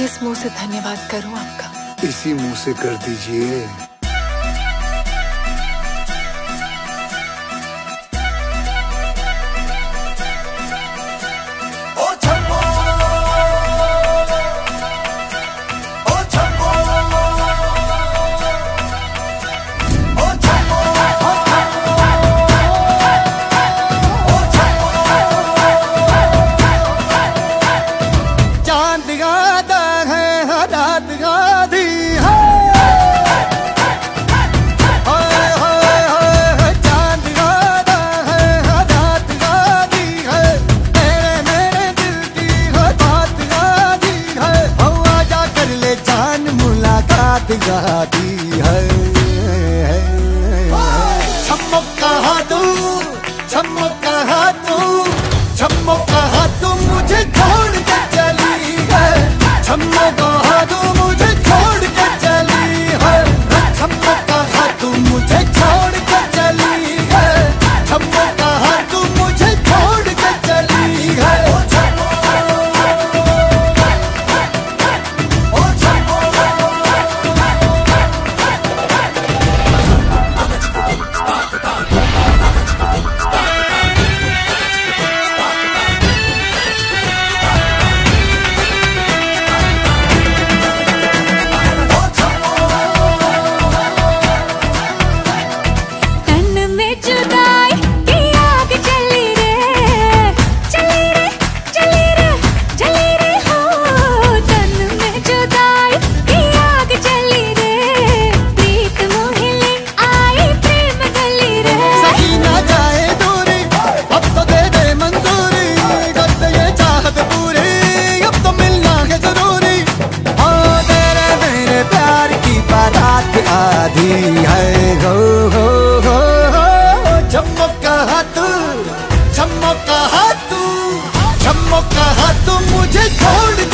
किस मुँह से धन्यवाद करूँ आपका? इसी मुँह से कर दीजिए। चाँद Hold it.